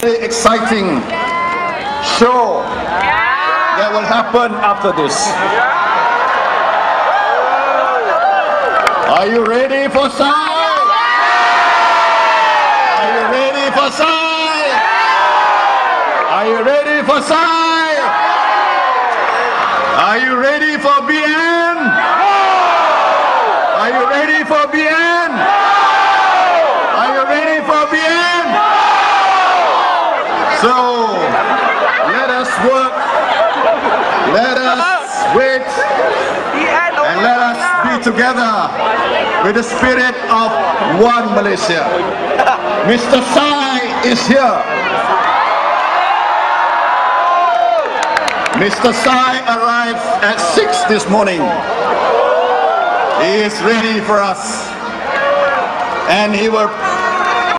very exciting show that will happen after this. Are you ready for PSY? Are you ready for PSY? Are you ready for PSY? Are you ready for BN? Are you ready for BN? Are you ready for BN? So let us work, let us wait, and let us be together with the spirit of one Malaysia. Mr. PSY is here. Mr. PSY arrived at 6 this morning. He is ready for us. And he will